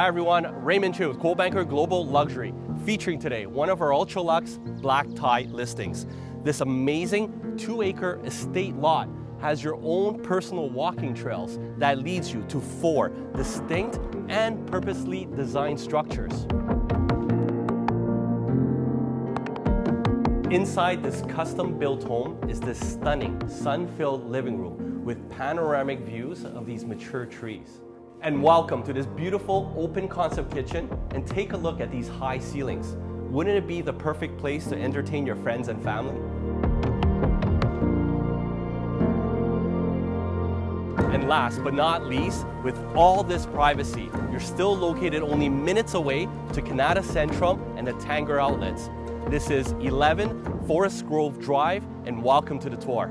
Hi everyone, Raymond Chin with Coldwell Banker Global Luxury, featuring today one of our ultra luxe black tie listings. This amazing two acre estate lot has your own personal walking trails that leads you to four distinct and purposely designed structures. Inside this custom built home is this stunning sun-filled living room with panoramic views of these mature trees. And welcome to this beautiful open concept kitchen and take a look at these high ceilings. Wouldn't it be the perfect place to entertain your friends and family? And last but not least, with all this privacy, you're still located only minutes away to Kanata Centrum and the Tanger outlets. This is 11 Forest Grove Drive and welcome to the tour.